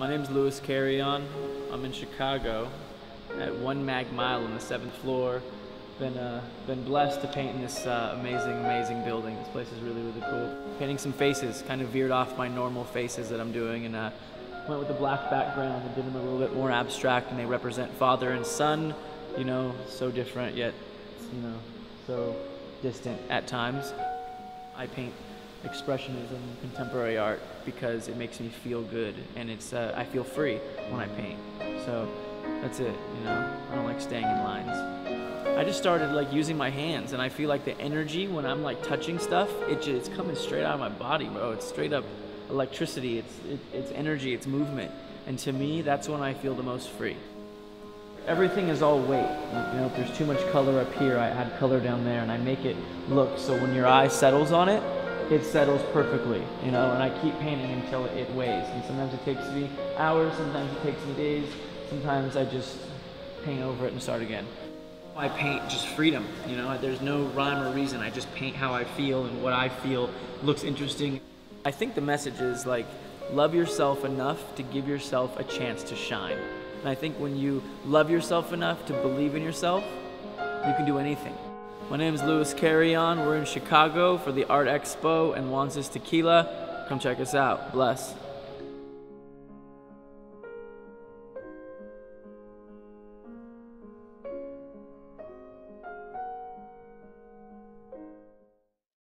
My name's Louis Carreon. I'm in Chicago at One Mag Mile on the seventh floor. Been uh, been blessed to paint in this uh, amazing, amazing building. This place is really, really cool. Painting some faces, kind of veered off my normal faces that I'm doing, and uh, went with the black background and did them a little bit more abstract, and they represent father and son. You know, so different yet, you know, so distant at times. I paint expressionism, contemporary art because it makes me feel good and it's uh, I feel free when I paint. So that's it, you know. I don't like staying in lines. I just started like using my hands and I feel like the energy when I'm like touching stuff, it just, it's coming straight out of my body, bro. It's straight up electricity, it's it, it's energy, it's movement. And to me, that's when I feel the most free. Everything is all weight. You know, if there's too much color up here, I add color down there and I make it look so when your eye settles on it, it settles perfectly, you know, and I keep painting until it weighs. And sometimes it takes me hours, sometimes it takes me days, sometimes I just paint over it and start again. I paint just freedom, you know, there's no rhyme or reason. I just paint how I feel and what I feel looks interesting. I think the message is like, love yourself enough to give yourself a chance to shine. And I think when you love yourself enough to believe in yourself, you can do anything. My name is Louis Carreon. We're in Chicago for the Art Expo and Wansas Tequila. Come check us out. Bless.